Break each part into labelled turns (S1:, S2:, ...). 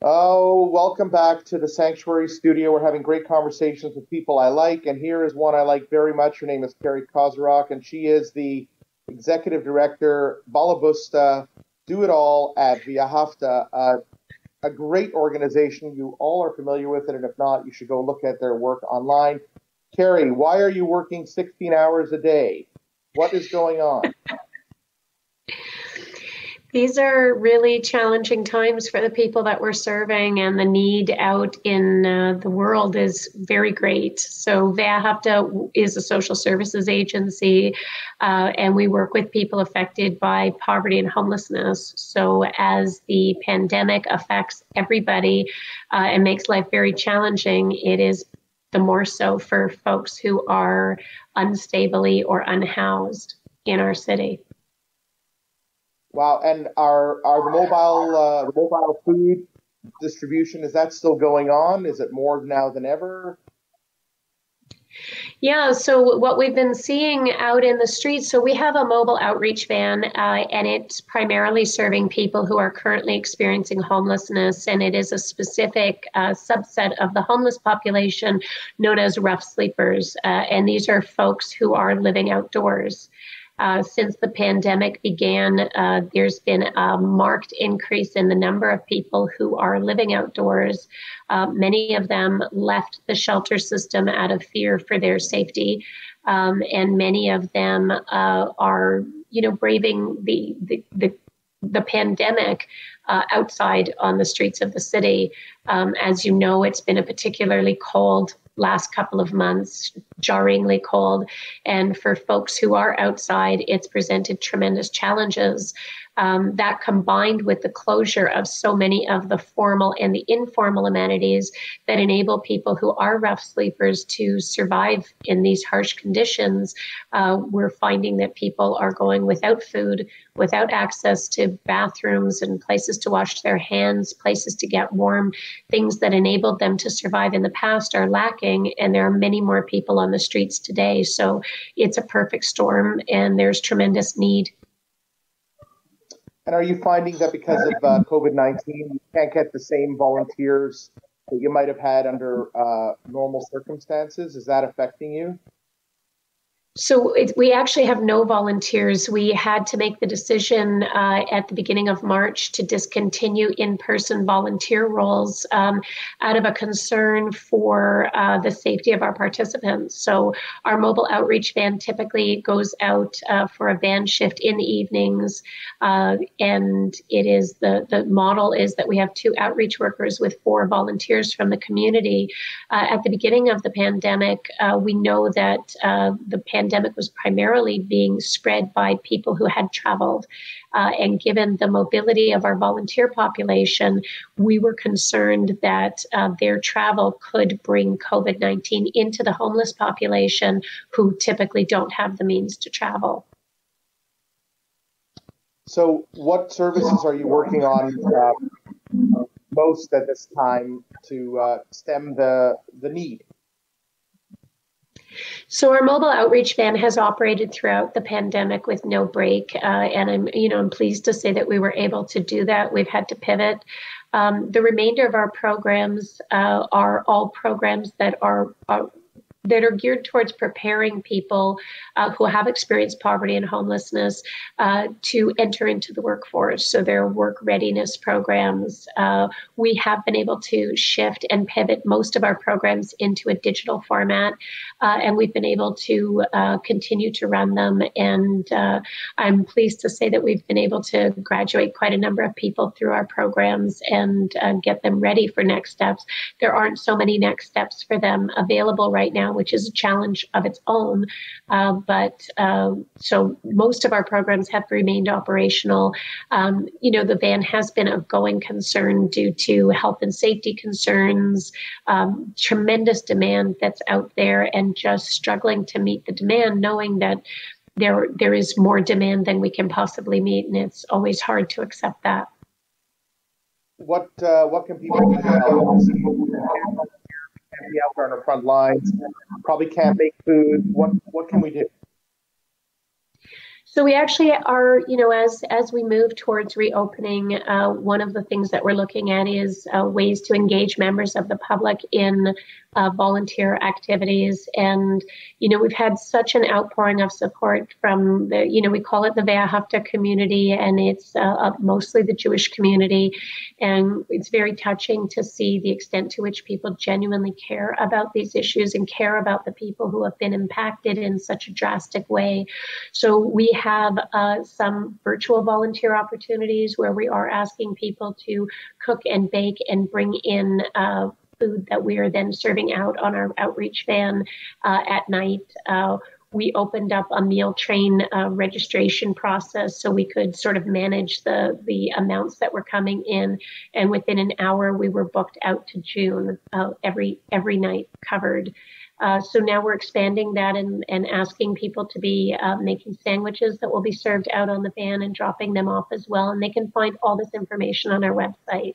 S1: Oh, welcome back to the Sanctuary Studio. We're having great conversations with people I like, and here is one I like very much. Her name is Cari Kozierok, and she is the executive director, Balabusta, Do It All at Ve'ahavta, uh, a great organization. You all are familiar with it, and if not, you should go look at their work online. Cari, why are you working 16 hours a day? What is going on?
S2: These are really challenging times for the people that we're serving, and the need out in uh, the world is very great. So, Ve'ahavta is a social services agency, uh, and we work with people affected by poverty and homelessness. So, as the pandemic affects everybody uh, and makes life very challenging, it is the more so for folks who are unstably or unhoused in our city.
S1: Wow, and are the mobile uh, mobile food distribution is that still going on? Is it more now than ever?
S2: Yeah, so what we've been seeing out in the streets, so we have a mobile outreach van, uh, and it's primarily serving people who are currently experiencing homelessness, and it is a specific uh, subset of the homeless population known as rough sleepers, uh, and these are folks who are living outdoors. Uh, since the pandemic began, uh, there's been a marked increase in the number of people who are living outdoors. Uh, many of them left the shelter system out of fear for their safety, um, and many of them uh, are, you know, braving the the, the the pandemic uh, outside on the streets of the city. Um, as you know, it's been a particularly cold last couple of months, jarringly cold. And for folks who are outside, it's presented tremendous challenges um, that combined with the closure of so many of the formal and the informal amenities that enable people who are rough sleepers to survive in these harsh conditions, uh, we're finding that people are going without food, without access to bathrooms and places to wash their hands, places to get warm, things that enabled them to survive in the past are lacking, and there are many more people on the streets today. So it's a perfect storm, and there's tremendous need.
S1: And are you finding that because of uh, COVID 19, you can't get the same volunteers that you might have had under uh, normal circumstances? Is that affecting you?
S2: So it, we actually have no volunteers. We had to make the decision uh, at the beginning of March to discontinue in-person volunteer roles um, out of a concern for uh, the safety of our participants. So our mobile outreach van typically goes out uh, for a van shift in the evenings, uh, and it is the the model is that we have two outreach workers with four volunteers from the community. Uh, at the beginning of the pandemic, uh, we know that the pandemic pandemic was primarily being spread by people who had traveled. Uh, and given the mobility of our volunteer population, we were concerned that uh, their travel could bring COVID 19 into the homeless population who typically don't have the means to travel.
S1: So, what services are you working on uh, most at this time to uh, stem the, the need?
S2: So our mobile outreach van has operated throughout the pandemic with no break, uh, and I'm you know I'm pleased to say that we were able to do that. We've had to pivot. Um, the remainder of our programs uh, are all programs that are, are that are geared towards preparing people uh, who have experienced poverty and homelessness uh, to enter into the workforce. So there are work readiness programs. Uh, we have been able to shift and pivot most of our programs into a digital format, uh, and we've been able to uh, continue to run them. And uh, I'm pleased to say that we've been able to graduate quite a number of people through our programs and get them ready for next steps. There aren't so many next steps for them available right now which is a challenge of its own. Uh, but um, so most of our programs have remained operational. Um, you know, the van has been a going concern due to health and safety concerns, um, tremendous demand that's out there, and just struggling to meet the demand, knowing that there there is more demand than we can possibly meet, and it's always hard to accept that.
S1: What uh, what can people do be out there on the front lines, probably can't make food. What what can we do?
S2: So we actually are, you know, as as we move towards reopening, uh, one of the things that we're looking at is uh, ways to engage members of the public in uh, volunteer activities. And, you know, we've had such an outpouring of support from the, you know, we call it the Ve'ahavta community, and it's uh, mostly the Jewish community. And it's very touching to see the extent to which people genuinely care about these issues and care about the people who have been impacted in such a drastic way. So we have uh, some virtual volunteer opportunities where we are asking people to cook and bake and bring in uh, food that we are then serving out on our outreach van uh, at night. Uh, we opened up a meal train uh, registration process so we could sort of manage the the amounts that were coming in. And within an hour we were booked out to june uh, every every night covered. Uh, so now we're expanding that and, and asking people to be uh, making sandwiches that will be served out on the van and dropping them off as well. And they can find all this information on our website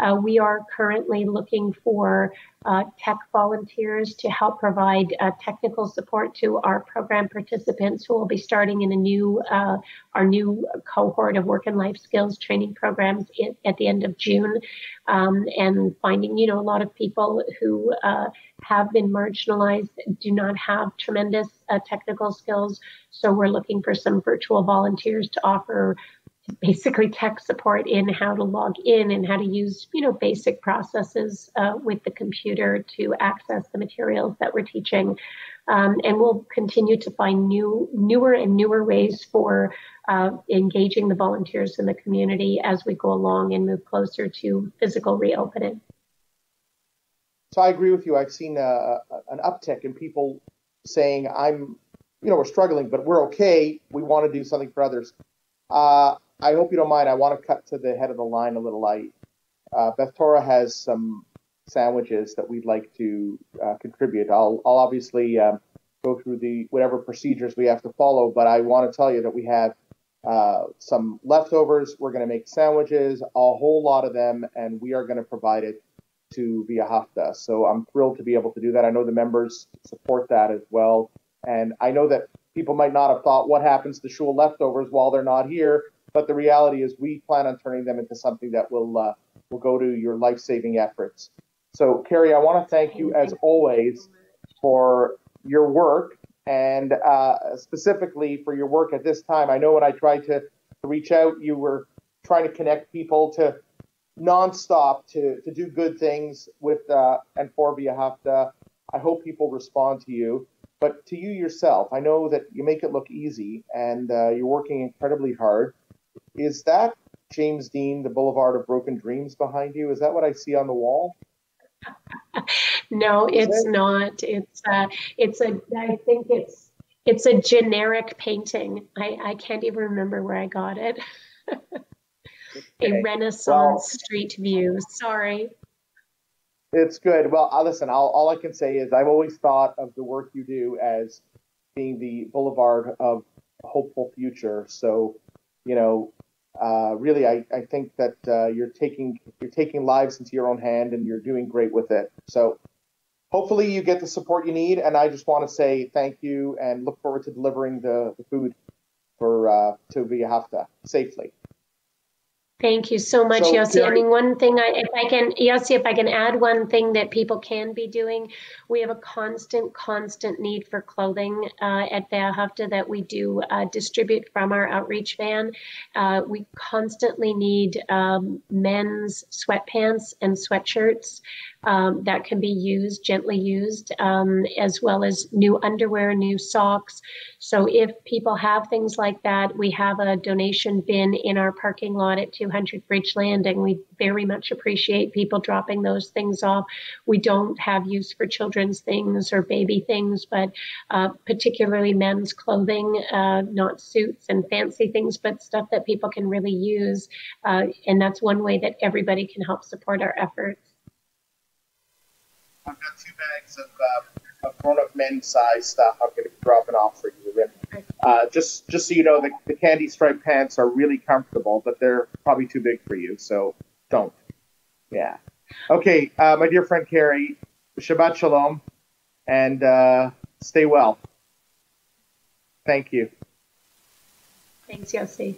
S2: uh, we are currently looking for uh, tech volunteers to help provide uh, technical support to our program participants who will be starting in a new uh, our new cohort of work and life skills training programs in, at the end of June, um, and finding you know a lot of people who uh, have been marginalized do not have tremendous uh, technical skills. So we're looking for some virtual volunteers to offer basically tech support in how to log in and how to use you know basic processes uh, with the computer to access the materials that we're teaching. Um, and we'll continue to find new newer and newer ways for uh, engaging the volunteers in the community as we go along and move closer to physical reopening.
S1: So i agree with you. I've seen uh, an uptick in people saying i'm you know we're struggling but we're okay. We want to do something for others. Uh, I hope you don't mind. I want to cut to the head of the line a little light. Uh, Beth Torah has some sandwiches that we'd like to uh, contribute. I'll, I'll obviously um, go through the whatever procedures we have to follow, but I want to tell you that we have uh, some leftovers. We're going to make sandwiches, a whole lot of them, and we are going to provide it to Ve'ahavta. So I'm thrilled to be able to do that. I know the members support that as well. And I know that people might not have thought what happens to shul leftovers while they're not here. But the reality is, we plan on turning them into something that will uh, will go to your life saving efforts. So, Cari, I want to thank you as always for your work and uh, specifically for your work at this time. I know when I tried to, to reach out, you were trying to connect people to nonstop to, to do good things with uh, and for Ve'ahavta. I hope people respond to you. But to you yourself, I know that you make it look easy and uh, you're working incredibly hard. Is that James Dean, The Boulevard of Broken Dreams behind you? Is that what I see on the wall?
S2: no, it's it? not. It's uh, it's a. I think it's it's a generic painting. I I can't even remember where I got it. okay. A Renaissance well, street view. Sorry.
S1: It's good. Well, listen. I'll, all I can say is I've always thought of the work you do as being the boulevard of a hopeful future. So, you know, uh, really, I, I think that uh, you're taking you're taking lives into your own hand and you're doing great with it. So hopefully you get the support you need. And I just want to say thank you and look forward to delivering the, the food for uh, to Via Hafta safely.
S2: Thank you so much, so, Yossi. I mean, one thing, I, if I can, Yossi, if I can add one thing that people can be doing, we have a constant, constant need for clothing uh, at Ve'ahavta that we do uh, distribute from our outreach van. Uh, we constantly need um, men's sweatpants and sweatshirts um, that can be used, gently used, um, as well as new underwear, new socks. So if people have things like that, we have a donation bin in our parking lot at 200 Bridgeland. We very much appreciate people dropping those things off. We don't have use for children's things or baby things, but uh, particularly men's clothing, uh, not suits and fancy things, but stuff that people can really use. Uh, and that's one way that everybody can help support our efforts.
S1: I've got two bags of, uh, of grown-up men size stuff. I'm going to be dropping off for you. And, uh, just just so you know, the, the candy striped pants are really comfortable, but they're probably too big for you, so don't. Yeah. Okay, uh, my dear friend Cari, Shabbat Shalom, and uh, stay well. Thank you.
S2: Thanks, Yossi.